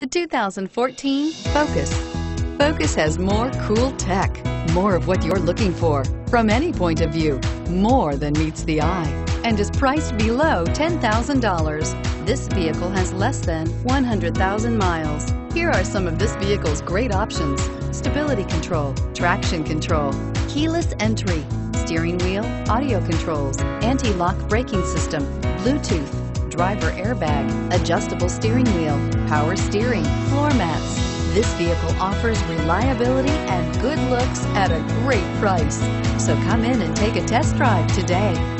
The 2014 Focus. Focus has more cool tech, more of what you're looking for. From any point of view, more than meets the eye, and is priced below $10,000. This vehicle has less than 100,000 miles. Here are some of this vehicle's great options. Stability control, traction control, keyless entry, steering wheel, audio controls, anti-lock braking system, Bluetooth, driver airbag, adjustable steering wheel, power steering, floor mats. This vehicle offers reliability and good looks at a great price. So come in and take a test drive today.